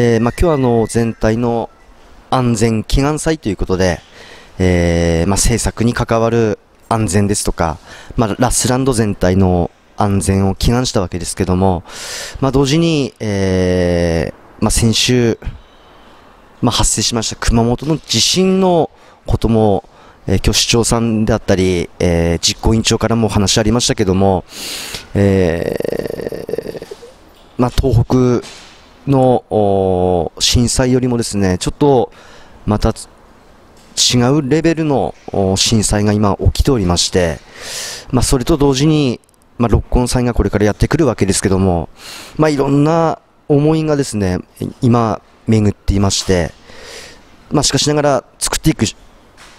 えー、まあ、今日はあの全体の安全祈願祭ということで、えー、まあ、政策に関わる安全ですとか、まあ、ラスランド全体の安全を祈願したわけですけども、まあ、同時に、えー、まあ、先週、まあ、発生しました熊本の地震のことも、えー、今日市長さんであったり、えー、実行委員長からもお話ありましたけども、えー、まあ、東北の震災よりもですね、ちょっとまた違うレベルの震災が今起きておりまして、まあ、それと同時に、まあ、六根祭がこれからやってくるわけですけども、まあ、いろんな思いがですね、今巡っていまして、まあ、しかしながら作っていく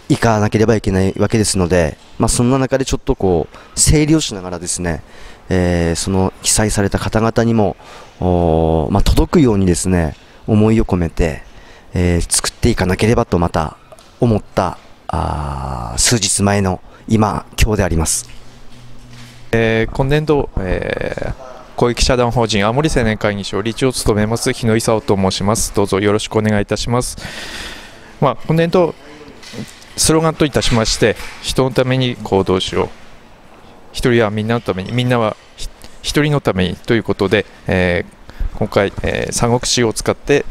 いかなければいけないわけですので、まあ、そんな中でちょっとこう整理をしながらですね、えー、その被災された方々にも、まあ、届くようにですね思いを込めて、えー、作っていかなければとまた思ったあ数日前の今今日であります、えー、今年度、えー、公益社団法人青森青年会議所理事を務めます日野勲と申します。どうぞよろしくお願いいたします。まあ、今年度スローガンといたしまして人のために行動しよう。一人はみんなのためにみんなは一人のためにということで、えー、今回、えー、三国志を使って、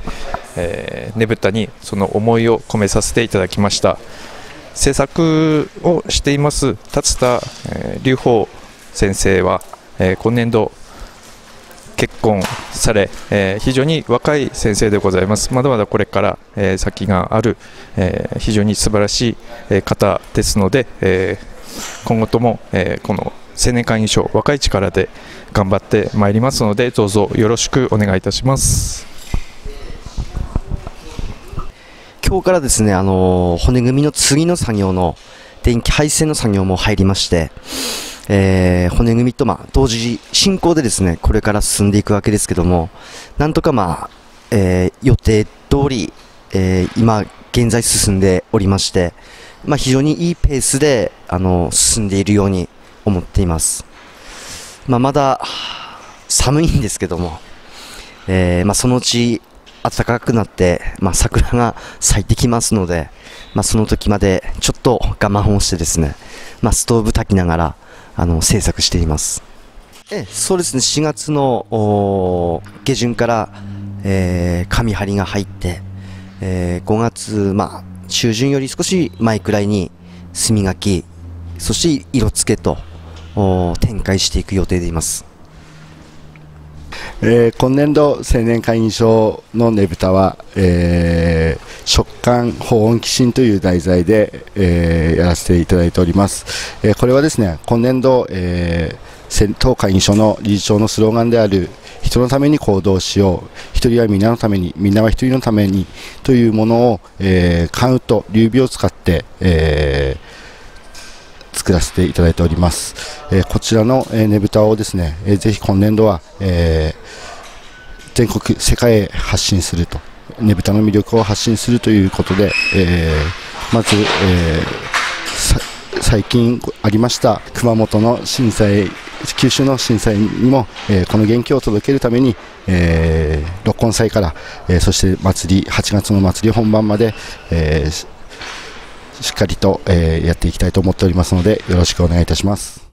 えー、ねぶたにその思いを込めさせていただきました。制作をしています達田、えー、隆法先生は、えー、今年度結婚され、えー、非常に若い先生でございます。まだまだこれから、えー、先がある、えー、非常に素晴らしい、え方ですので、え今後とも、えこの青年会議所若い力で頑張ってまいりますのでどうぞよろしくお願いいたします今日からですねあの骨組みの次の作業の電気配線の作業も入りましてえー、骨組みと、まあ、同時進行でですね、これから進んでいくわけですけども、なんとかまあ、えー、予定通り、えー、今、現在進んでおりまして、まあ、非常にいいペースで、あの、進んでいるように思っています。まあ、まだ、寒いんですけども、えー、まあ、そのうち暖かくなって、まあ、桜が咲いてきますので、まあ、その時までちょっと我慢をしてですね、まあ、ストーブ炊きながら、あの制作しています。えそうですね。4月の下旬から、えー、紙張りが入って、えー、5月、まあ、中旬より少し前くらいに墨書きそして色付けと展開していく予定でいます。えー、今年度青年会議所のねぶたは、えー、食感保温寄進という題材で、えー、やらせていただいております、えこれはですね今年度、えー、当会議所の理事長のスローガンである人のために行動しよう一人はみんなのためにみんなは一人のためにというものを、えー、カウント流病を使って、えー作らせていただいております、え、こちらの、え、ねぶたをですね、えー、ぜひ今年度は、え、全国世界へ発信するとねぶたの魅力を発信するということで、え、まず、え、最近ありました熊本の震災九州の震災にも、えー、この元気を届けるために、えー、六根祭から、えー、そして祭り8月の祭り本番まで、えーしっかりと、えー、やっていきたいと思っておりますのでよろしくお願いいたします。